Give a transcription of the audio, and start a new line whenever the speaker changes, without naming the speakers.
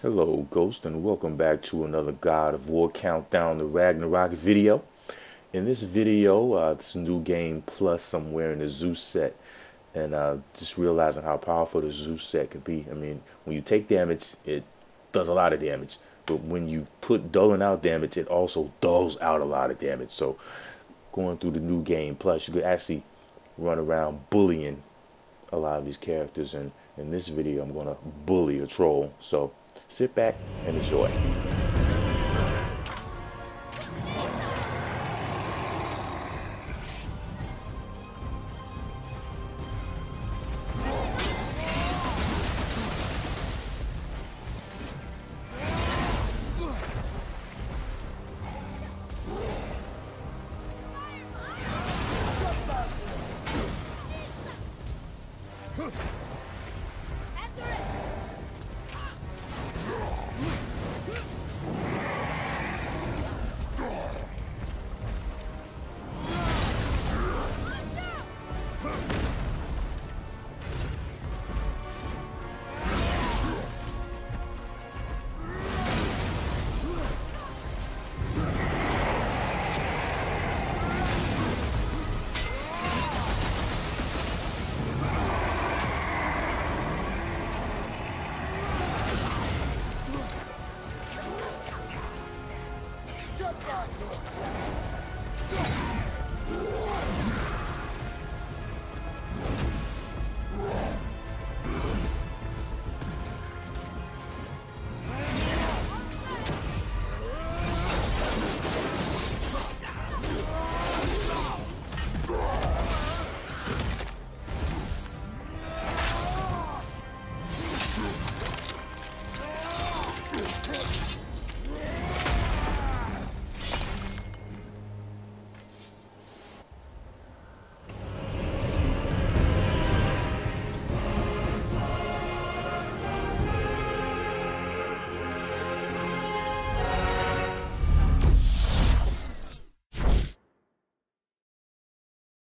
Hello, Ghost, and welcome back to another God of War Countdown the Ragnarok video. In this video, uh, this new game plus somewhere in the Zeus set, and uh, just realizing how powerful the Zeus set can be. I mean, when you take damage, it does a lot of damage, but when you put dulling out damage, it also dulls out a lot of damage. So, going through the new game plus, you could actually run around bullying a lot of these characters, and in this video, I'm gonna bully a troll. So Sit back and enjoy. Goodbye,